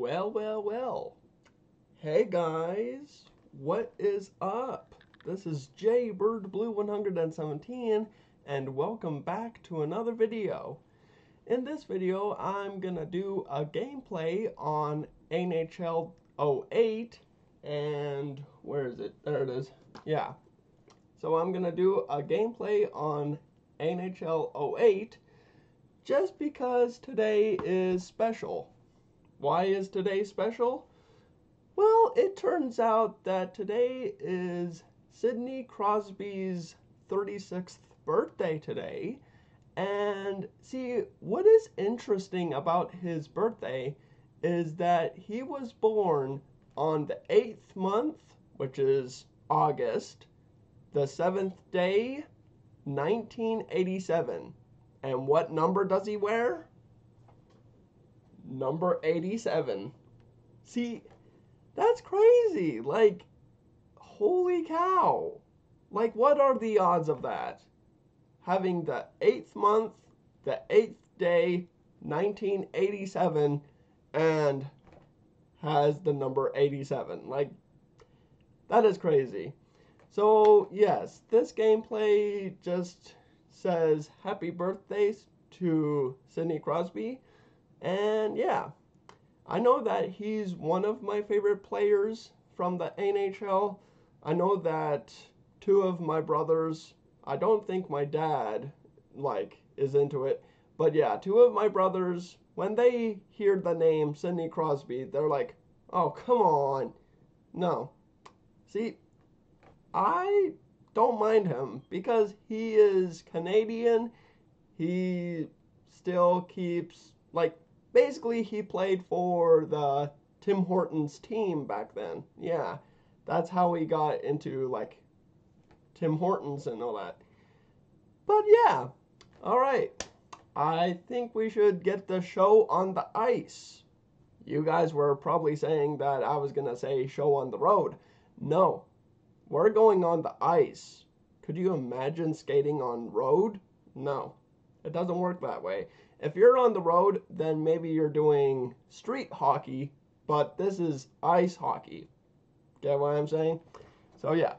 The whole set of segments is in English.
Well, well, well. Hey guys, what is up? This is Jay Bird Blu 117 and welcome back to another video. In this video, I'm gonna do a gameplay on NHL 08 and where is it? There it is. Yeah. So I'm gonna do a gameplay on NHL 08 just because today is special. Why is today special? Well, it turns out that today is Sidney Crosby's 36th birthday today. And see, what is interesting about his birthday is that he was born on the 8th month, which is August, the 7th day, 1987. And what number does he wear? Number 87. See, that's crazy. Like, holy cow. Like, what are the odds of that? Having the 8th month, the 8th day, 1987, and has the number 87. Like, that is crazy. So, yes, this gameplay just says happy birthdays to Sidney Crosby. And yeah, I know that he's one of my favorite players from the NHL. I know that two of my brothers, I don't think my dad like is into it, but yeah, two of my brothers when they hear the name Sidney Crosby, they're like, "Oh, come on." No. See, I don't mind him because he is Canadian. He still keeps like basically he played for the Tim Hortons team back then. Yeah. That's how he got into like Tim Hortons and all that. But yeah. All right. I think we should get the show on the ice. You guys were probably saying that I was to say show on the road. No. We're going on the ice. Could you imagine skating on road? No. It doesn't work that way. If you're on the road, then maybe you're doing street hockey, but this is ice hockey. Get what I'm saying? So yeah.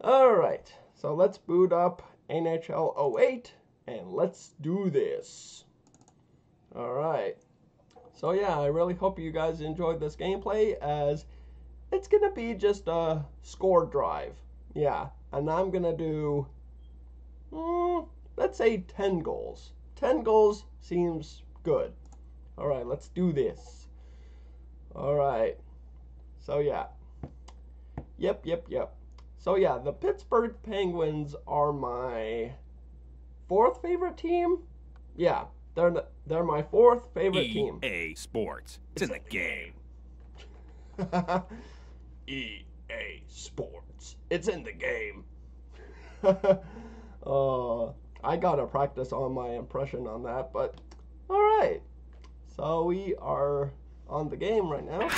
All right. So let's boot up NHL 08 and let's do this. All right. So yeah, I really hope you guys enjoyed this gameplay as it's going to be just a score drive. Yeah, and I'm going to do, mm, let's say 10 goals. 10 goals seems good. All right, let's do this. All right. So, yeah. Yep, yep, yep. So, yeah, the Pittsburgh Penguins are my fourth favorite team. Yeah, they're, the, they're my fourth favorite EA team. EA Sports. It's in the game. EA Sports. It's in the game. uh, I gotta practice on my impression on that, but alright. So we are on the game right now.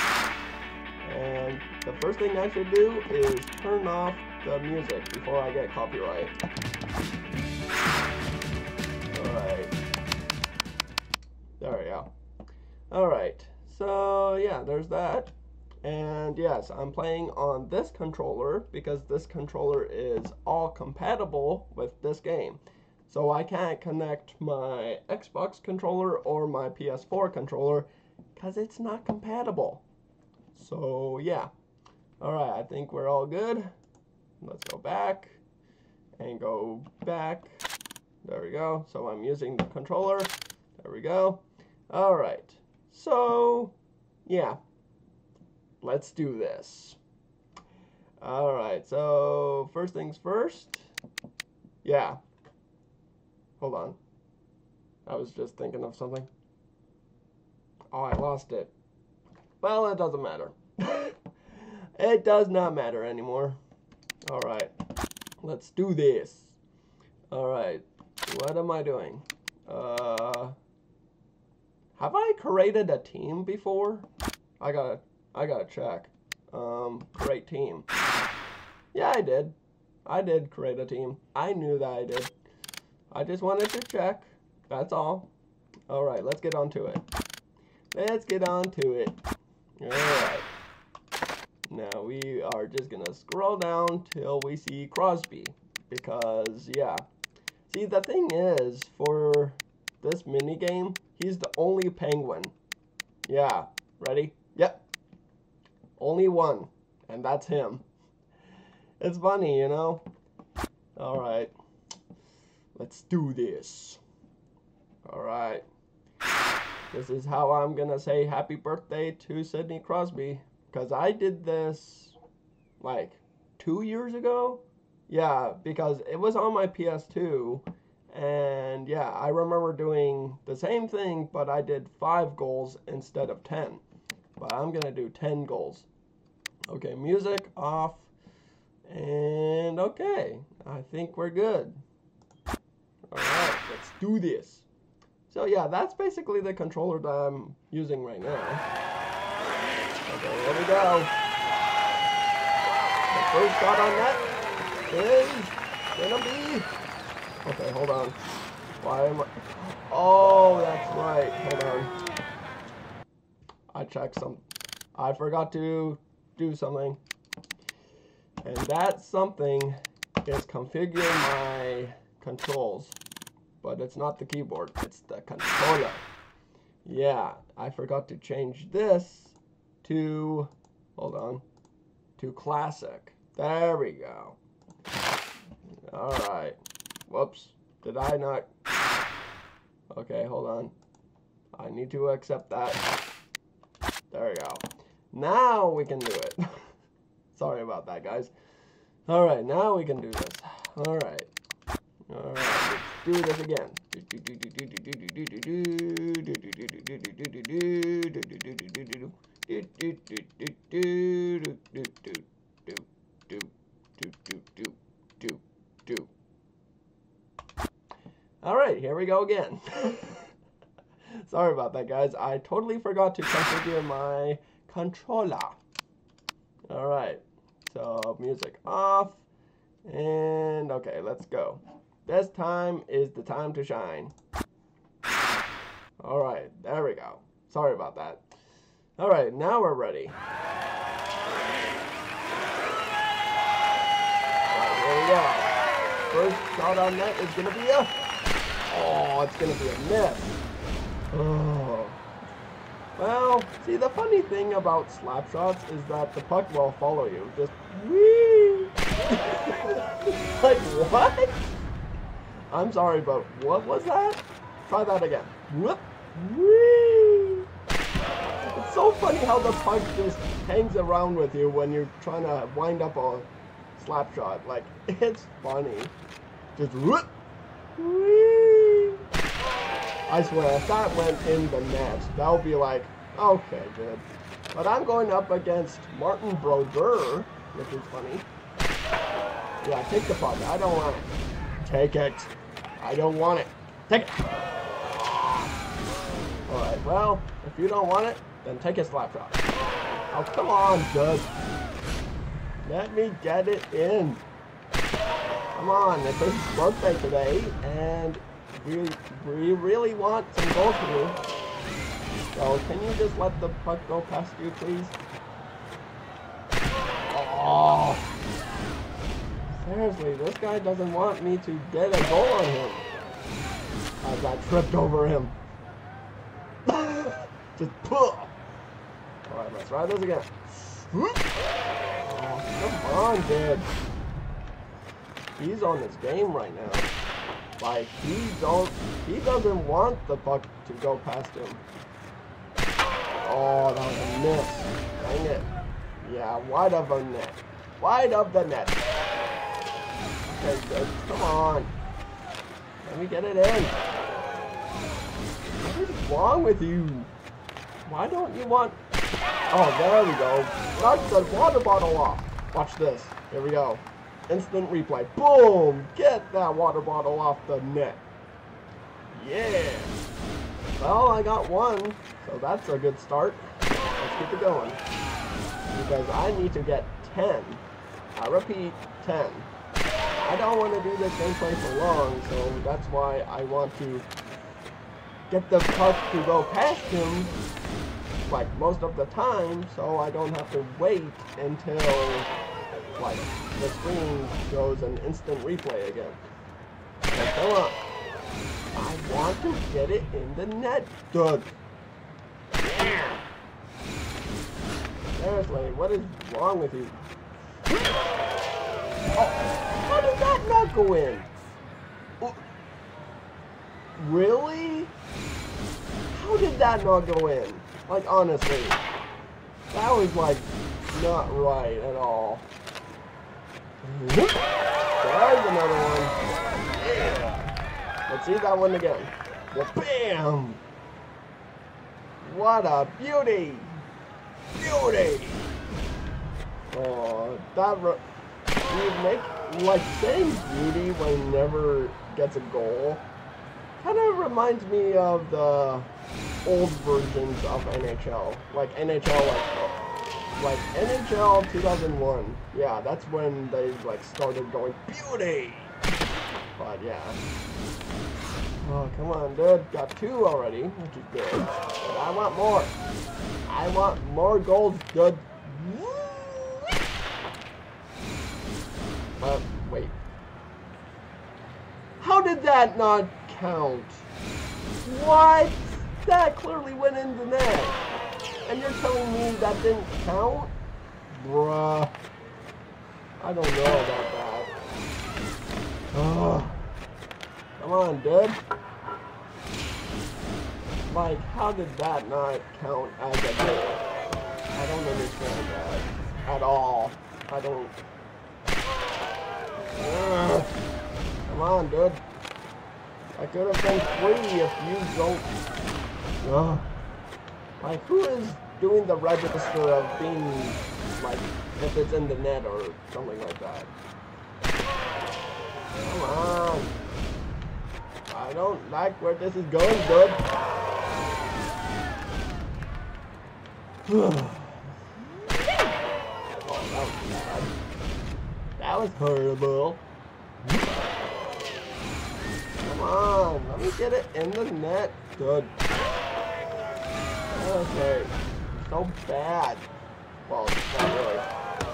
And the first thing I should do is turn off the music before I get copyright. Alright. There we go. Alright. So yeah, there's that. And yes, I'm playing on this controller because this controller is all compatible with this game. So I can't connect my Xbox controller or my PS4 controller because it's not compatible. So yeah. Alright, I think we're all good. Let's go back and go back. There we go. So I'm using the controller. There we go. Alright. So, yeah let's do this. All right, so first things first. Yeah. Hold on. I was just thinking of something. Oh, I lost it. Well, it doesn't matter. it does not matter anymore. All right, let's do this. All right, what am I doing? Uh, have I created a team before? I gotta I gotta check. Um, create team. Yeah, I did. I did create a team. I knew that I did. I just wanted to check. That's all. Alright, let's get on to it. Let's get on to it. Alright. Now we are just gonna scroll down till we see Crosby. Because, yeah. See, the thing is, for this mini game, he's the only penguin. Yeah. Ready? Yep. Only one. And that's him. It's funny, you know? Alright. Let's do this. Alright. This is how I'm gonna say happy birthday to Sidney Crosby. Because I did this like two years ago. Yeah, because it was on my PS2. And yeah, I remember doing the same thing, but I did five goals instead of 10. But I'm gonna do 10 goals. Okay, music off. And okay, I think we're good. Alright, let's do this. So yeah, that's basically the controller that I'm using right now. Okay, here we go. The first shot on net is gonna be... Okay, hold on. Why am I... Oh, that's right. Hold on. I checked some... I forgot to do something. And that something is configuring my controls but it's not the keyboard, it's the controller. Yeah, I forgot to change this to, hold on, to classic. There we go. Alright. Whoops. Did I not? Okay, hold on. I need to accept that. There we go. Now we can do it. Sorry about that, guys. Alright, now we can do this. Alright. Alright, do this again. Alright, here we go again. Sorry about that, guys. I totally forgot to configure my controller. Alright, so music off. And okay, let's go. This time is the time to shine. Alright, there we go. Sorry about that. Alright, now we're ready. Right, here we go. First shot on net is gonna be a... Oh, it's gonna be a miss. Oh. Well, see, the funny thing about slap shots is that the puck will follow you. Just whee! like, what? I'm sorry, but what was that? Try that again. Whoop. Whee! It's so funny how the puck just hangs around with you when you're trying to wind up a slap shot. Like, it's funny. Just whoop. Whee! I swear, if that went in the net, that would be like, okay, good. But I'm going up against Martin Brodeur, which is funny. Yeah, take the puck. I don't want it. Take it. I don't want it. Take it. Alright, well, if you don't want it, then take a slap shot. Oh, come on, good. Let me get it in. Come on, it's his birthday today, and we, we really want some goals from you. So, can you just let the puck go past you, please? Seriously, this guy doesn't want me to get a goal on him. As I tripped over him. Just pull. Alright, let's try this again. Oh, come on, dude. He's on his game right now. Like he don't he doesn't want the puck to go past him. Oh, that was a miss. Dang it. Yeah, wide of the net. Wide of the net. Okay, good. Come on. Let me get it in. What is wrong with you? Why don't you want... Oh, there we go. Knock the water bottle off. Watch this. Here we go. Instant replay. Boom! Get that water bottle off the net. Yeah. Well, I got one, so that's a good start. Let's keep it going. Because I need to get 10. I repeat, 10. I don't want to do this gameplay for long, so that's why I want to get the puck to go past him like most of the time, so I don't have to wait until like the screen shows an instant replay again. Like, come on. I want to get it in the net, dude. Seriously, what is wrong with you? Oh, how did that not go in? Really? How did that not go in? Like, honestly. That was, like, not right at all. There's another one. Yeah. Let's see that one again. Bam! What a beauty! Beauty! Oh, that... Re- you make, like, saying beauty when he never gets a goal kind of reminds me of the old versions of NHL. Like NHL, like, like NHL 2001. Yeah, that's when they like started going beauty. But yeah. Oh, come on, dude. Got two already, which is good. But I want more. I want more gold, dude. Wait. How did that not count? What? That clearly went in the net. And you're telling me that didn't count? Bruh. I don't know about that. Ugh. Come on, dude. Like, how did that not count as a goal? I don't understand that at all. I don't. Ugh. Come on, dude. I could have been free if you don't. Ugh. Like, who is doing the register of being, like, if it's in the net or something like that? Come on. I don't like where this is going, dude. That was horrible. Come on, let me get it in the net. Good. Okay. So bad. Well, not really.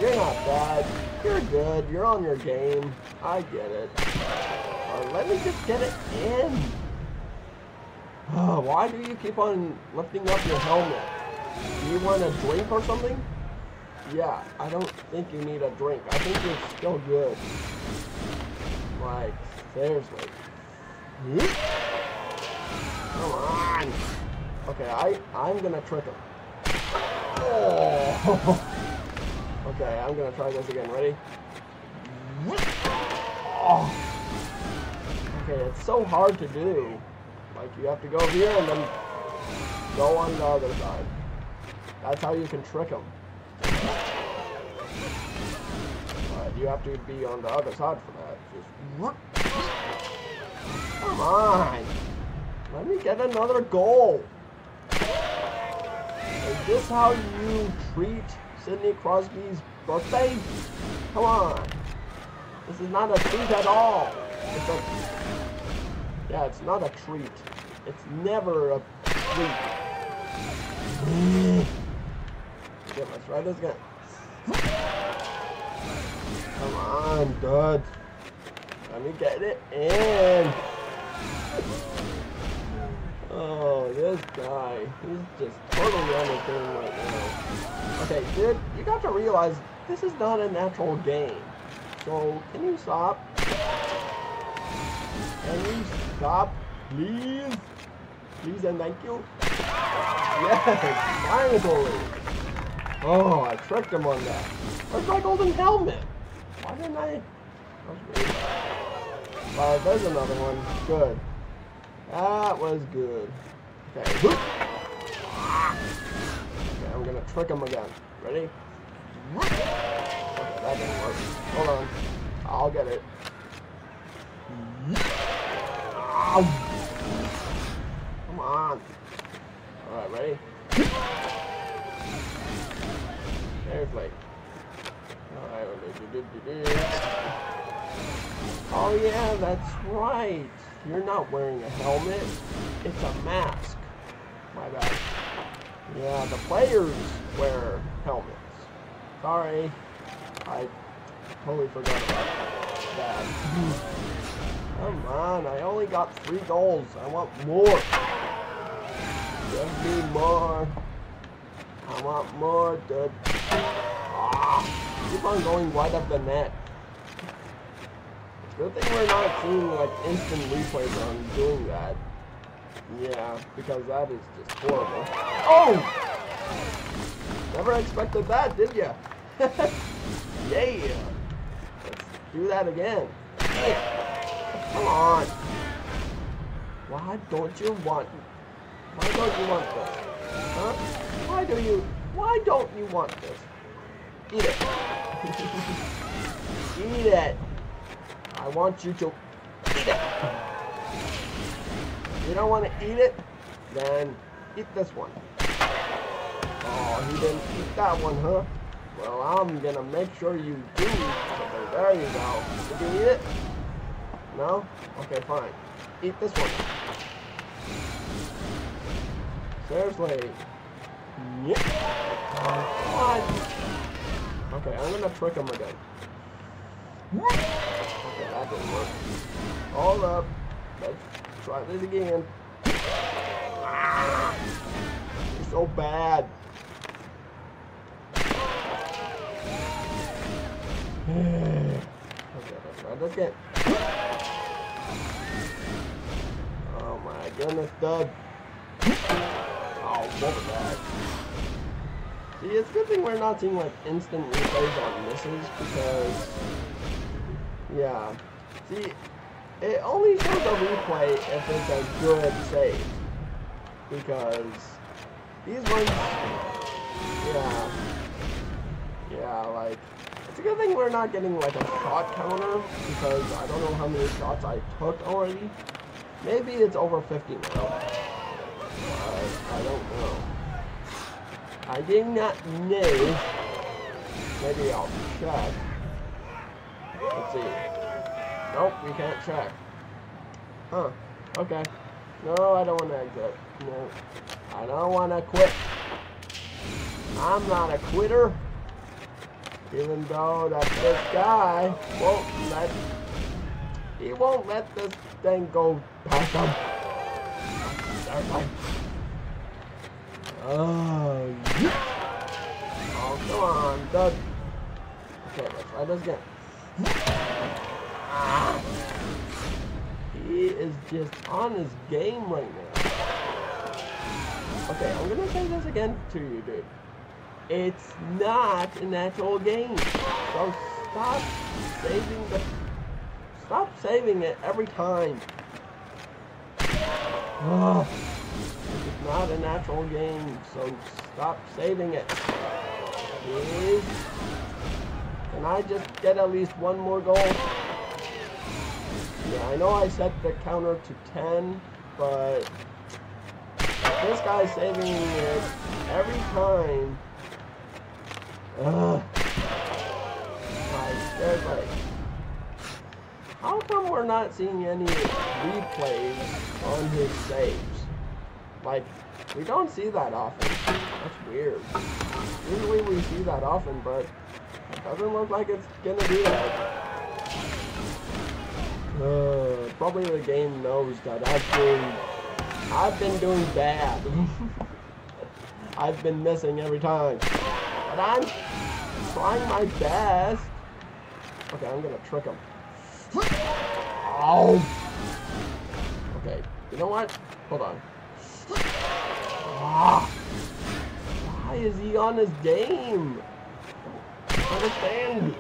You're not bad. You're good. You're on your game. I get it. Uh, let me just get it in. Uh, why do you keep on lifting up your helmet? Do you want a drink or something? Yeah, I don't think you need a drink. I think you're still good. Like, seriously. Come on. Okay, I, I'm gonna trick him. Okay, I'm gonna try this again. Ready? Okay, it's so hard to do. Like, you have to go here and then go on the other side. That's how you can trick them. But you have to be on the other side for that. Just what? Come on. Let me get another goal. Is this how you treat Sidney Crosby's birthday? Come on. This is not a treat at all. It's a Yeah, it's not a treat. It's never a treat. Okay, let's try this again. Come on, dude. Let me get it in. Oh, this guy. He's just totally on his game right now. Okay, dude, you got to realize this is not a natural game. So, can you stop? Can you stop, please? Please and thank you. Yes, finally. Oh, I tricked him on that. Where's my golden helmet? Why didn't I? That was uh, there's another one. Good. That was good. Okay. Okay, I'm gonna trick him again. Ready? Okay, that didn't work. Hold on. I'll get it. Come on. Alright, ready? Seriously. Oh yeah, that's right. You're not wearing a helmet. It's a mask. My bad. Yeah, the players wear helmets. Sorry, I totally forgot about that. Come on, I only got three goals. I want more. Give me more. I want more. Ah, keep on going wide up the net. Good thing we're not seeing like instant replays on doing that. Yeah, because that is just horrible. Oh! Never expected that, did ya? yeah. Let's do that again. Come on. Why don't you want? Why don't you want this? Huh? Why do you? Why don't you want this? Eat it. Eat it. I want you to eat it. You don't want to eat it? Then eat this one. Oh, he didn't eat that one, huh? Well, I'm gonna make sure you do. Okay, there you go. Did you eat it? No? Okay, fine. Eat this one. Seriously. Come oh, on. Okay, I'm gonna trick him again. Okay, that didn't work. Hold up. Let's try this again. Ah, so bad. okay, let's try this again. Oh my goodness, Doug. Oh, what was that? See, it's a good thing we're not seeing like instant replays on misses because, yeah. See, it only shows a replay if it's a good save. Because these ones, yeah, yeah, like, it's a good thing we're not getting like a shot counter because I don't know how many shots I took already. Maybe it's over 50 now. Uh, I don't know. I did not know. Maybe I'll check. Let's see. Nope, we can't check. Huh. Okay. No, I don't want to exit. No. I don't want to quit. I'm not a quitter. Even though that this guy won't let... He won't let this thing go past him. Oh, yeah. Oh, come on, Doug. Okay, let's try this again. Ah. He is just on his game right now. Okay, I'm gonna say this again to you, dude. It's not an actual game. So stop saving the... Stop saving it every time. Not a natural game, so stop saving it. Please? Can I just get at least one more goal? Yeah, I know I set the counter to 10, but this guy's saving it every time. Ugh. Like, there's. How come we're not seeing any replays on his saves? Like, we don't see that often. That's weird. Usually we see that often, but it doesn't look like it's gonna do that. Uh, probably the game knows that I've been, I've been doing bad. I've been missing every time. But I'm trying my best. Okay, I'm gonna trick him. Oh! Okay, you know what? Hold on. Why is he on his game? I understand.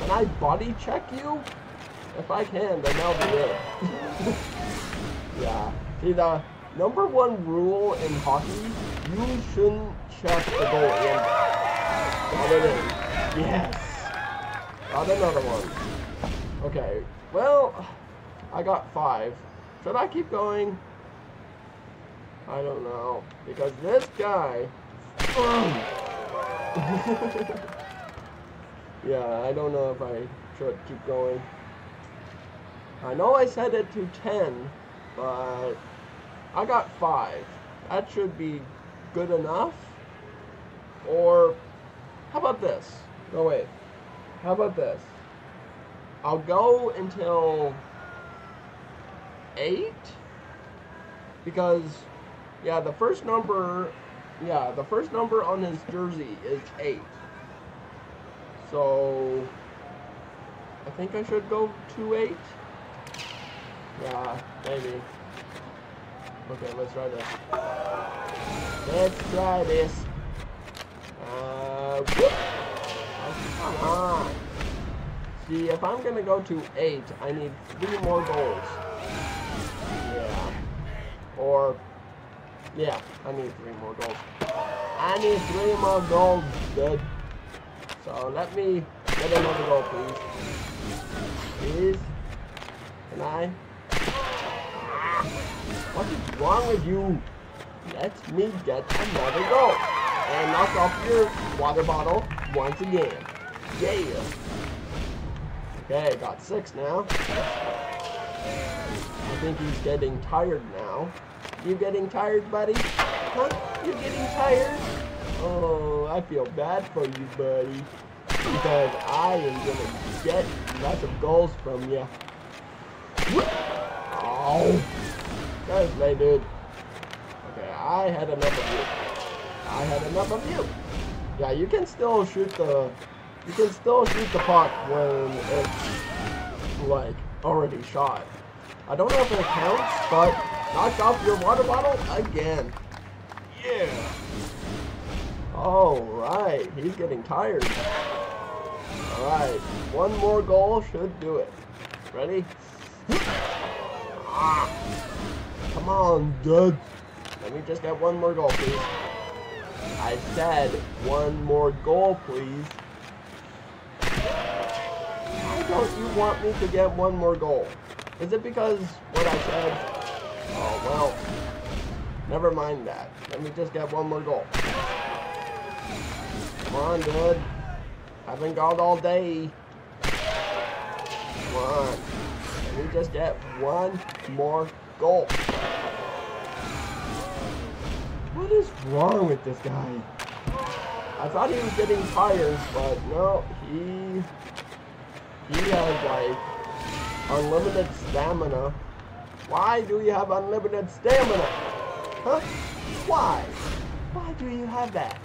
Can I body check you? If I can, then that'll be it. yeah. See, the number one rule in hockey, you shouldn't check the goal in. Got it in. Yes. Got another one. Okay. Well, I got five. Should I keep going? I don't know. Because this guy... Um, yeah, I don't know if I should keep going. I know I set it to 10, but I got 5. That should be good enough? Or how about this? No, wait. How about this? I'll go until eight because, yeah, the first number, yeah, the first number on his jersey is eight. So I think I should go to eight. Yeah, maybe. Okay, let's try this. Let's try this. Uh. Oh, come on. See, if I'm gonna go to eight, I need three more goals. Yeah. Or, yeah, I need three more goals. I need three more goals, dude. So let me get another goal, please. Please. Can I? What is wrong with you? Let me get another goal. And knock off your water bottle once again. Yeah. Okay, got six now. I think he's getting tired now. You getting tired, buddy? Huh? You getting tired? Oh, I feel bad for you, buddy. Because I am gonna get lots of goals from you. Oh. That's right, dude. Okay, I had enough of you. I had enough of you. Yeah, you can still shoot the you can still shoot the puck when it's like already shot. I don't know if it counts, but knock off your water bottle again. Yeah. Alright, he's getting tired. Alright, one more goal should do it. Ready? Ah. Come on, dude. Let me just get one more goal, please. I said one more goal, please. Why don't you want me to get one more goal? Is it because what I said? Oh, well. Never mind that. Let me just get one more goal. Come on, dude. Haven't gone all day. Come on. Let me just get one more goal. What is wrong with this guy? I thought he was getting tired, but no, he he has like unlimited stamina. Why do you have unlimited stamina? Huh? Why? Why do you have that?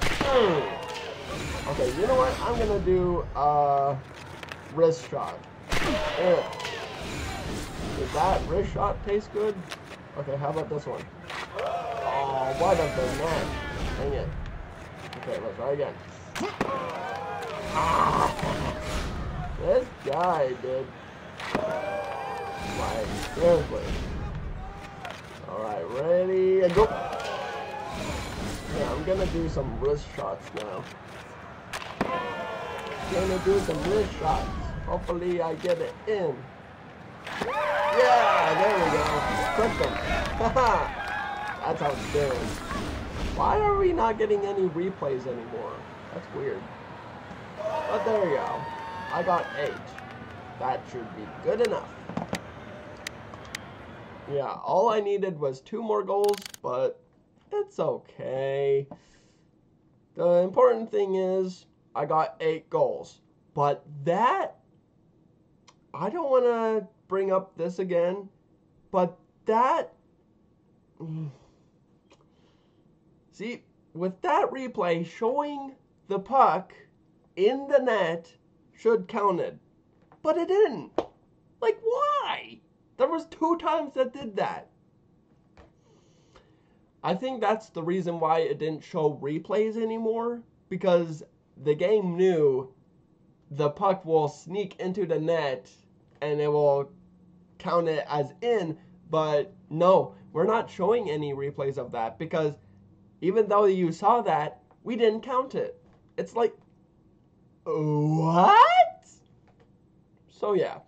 Hmm. Okay, you know what? I'm gonna do uh, wrist shot. Yeah. Does that wrist shot taste good? Okay, how about this one? Oh, what of the net? Dang it. Okay, let's try again. Ah. This guy, dude. Alright, ready, and go. Yeah, I'm gonna do some wrist shots now. Gonna do some wrist shots. Hopefully I get it in. Yeah, there we go. Clip them. Haha. That's how it's doing. Why are we not getting any replays anymore? That's weird. But there we go. I got 8. That should be good enough. Yeah, all I needed was two more goals, but it's okay. The important thing is I got 8 goals. But that, I don't want to bring up this again, but that, see, with that replay showing the puck in the net should counted. But it didn't. Like why? There was two times that did that. I think that's the reason why it didn't show replays anymore because the game knew the puck will sneak into the net and it will count it as in, but no, we're not showing any replays of that because even though you saw that, we didn't count it. It's like what? So yeah.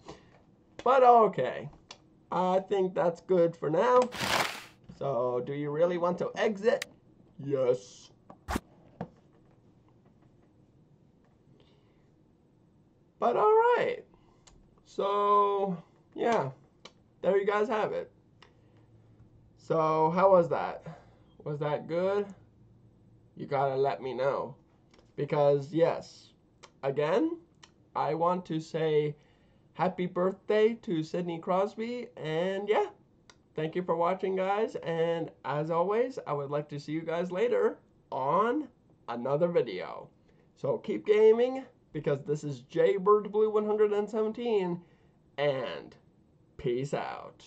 But okay. I think that's good for now. So do you really want to exit? Yes. But alright. So yeah. There you guys have it. So how was that? Was that good? You gotta let me know. Because, yes, again, I want to say happy birthday to Sidney Crosby. And yeah, thank you for watching, guys. And as always, I would like to see you guys later on another video. So keep gaming because this is Jaybird Blu 117 and peace out.